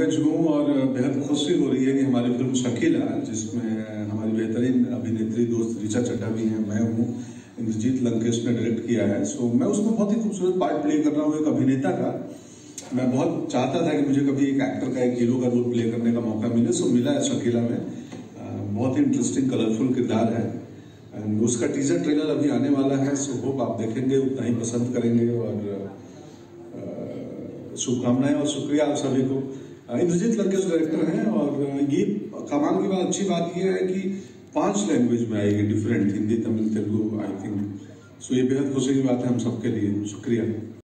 पंकज हूँ और बेहद खुशी हो रही है कि हमारी फ़िल्म शकीला जिसमें हमारी बेहतरीन अभिनेत्री दोस्त ऋचा चड्ढा भी हैं, मैं हूँ, इंद्रजीत लंकेश ने डायरेक्ट किया है। सो मैं उसमें बहुत ही खूबसूरत पार्ट प्ले कर रहा हूँ, एक अभिनेता का। मैं बहुत चाहता था कि मुझे कभी एक एक्टर का, एक हीरो का रोल प्ले करने का मौका मिले सो मिला है शकीला में। बहुत ही इंटरेस्टिंग कलरफुल किरदार है। एंड उसका टीजर ट्रेलर अभी आने वाला है सो होप आप देखेंगे, उतना ही पसंद करेंगे और शुभकामनाएँ और शुक्रिया आप सभी को। इंद्रजीत लंकेश डायरेक्टर हैं और ये कमाल की बात, अच्छी बात ये है कि पाँच लैंग्वेज में आएगी different Hindi, Tamil, Telugu I think so ये बेहद खुशी की बात है हम सबके लिए। शुक्रिया।